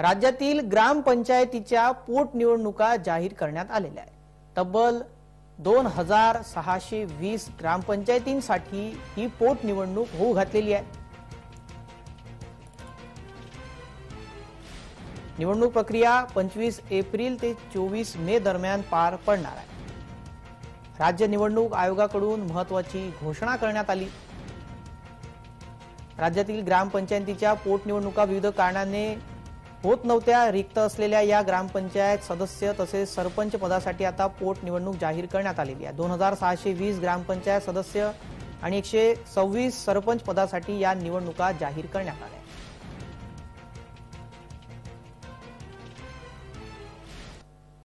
राज्यातील ग्रामपंचायतीच्या पोटनिवडणुका जाहीर करण्यात आलेल्या आहेत. तब्बल दोन हजार सहाशे वीस ग्रामपंचायतींसाठी ही पोटनिवडणूक होऊ घातलेली आहे. निवडणूक प्रक्रिया पंचवीस एप्रिल ते चोवीस मे दरम्यान पार पडणार आहे. राज्य निवडणूक आयोगाकडून महत्वाची घोषणा करण्यात आली. राज्यातील ग्रामपंचायतीच्या पोटनिवडणुका विविध कारणाने होत नव्हत्या. रिक्त असलेल्या या ग्रामपंचायत सदस्य तसेच सरपंच पदासाठी आता पोटनिवडणूक जाहीर करण्यात आलेली आहे. दोन हजार सहाशे वीस ग्रामपंचायत सदस्य आणि एकशे सव्वीस सरपंच पदासाठी या निवडणुका जाहीर करण्यात आल्या.